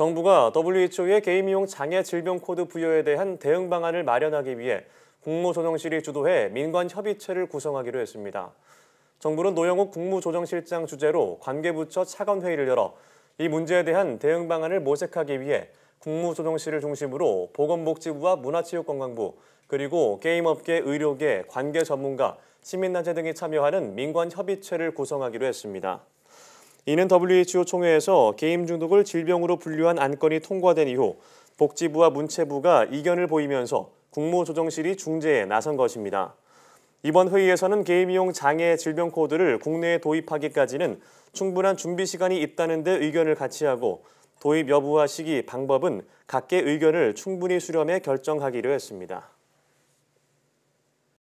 정부가 WHO의 게임이용 장애 질병 코드 부여에 대한 대응 방안을 마련하기 위해 국무조정실이 주도해 민관 협의체를 구성하기로 했습니다. 정부는 노영욱 국무조정실장 주재로 관계부처 차관 회의를 열어 이 문제에 대한 대응 방안을 모색하기 위해 국무조정실을 중심으로 보건복지부와 문화체육관광부 그리고 게임업계, 의료계, 관계 전문가, 시민단체 등이 참여하는 민관 협의체를 구성하기로 했습니다. 이는 WHO 총회에서 게임 중독을 질병으로 분류한 안건이 통과된 이후 복지부와 문체부가 이견을 보이면서 국무조정실이 중재에 나선 것입니다. 이번 회의에서는 게임이용 장애 질병 코드를 국내에 도입하기까지는 충분한 준비 시간이 있다는 데 의견을 같이 하고 도입 여부와 시기, 방법은 각계 의견을 충분히 수렴해 결정하기로 했습니다.